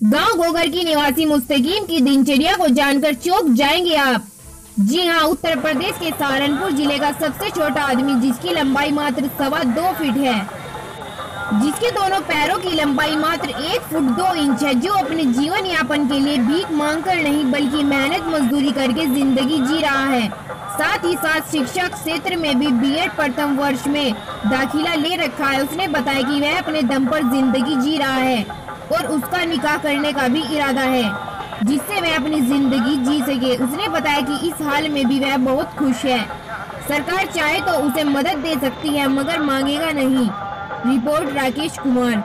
नगर की निवासी मुस्तकीम की दिनचर्या को जानकर चौक जाएँगे आप। जी हाँ उत्तर प्रदेश के सहारनपुर ज़िले का सबसे छोटा आदमी जिसकी लंबाई मात्र सवा दो फीट है। जिसके दोनों पैरों की लंबाई मात्र एक फुट दो इंच है, जो अपने जीवन यापन के लिए भीख मांग कर नहीं, बल्कि मेहनत मजदूरी करके ज़िंदगी जी रहा है। साथ ही साथ शिक्षा क्षेत्र में भी बीएड प्रथम वर्ष में दाखिला ले रखा है। उसने बताया कि वह अपने दम पर ज़िंदगी जी रहा है। और उसका निकाह करने का भी इरादा है, जिससे वह अपनी ज़िंदगी जी सके। उसने बताया कि इस हाल में भी वह बहुत खुश है। सरकार चाहे तो उसे मदद दे सकती है, मगर मांगेगा नहीं। रिपोर्ट राकेश कुमार।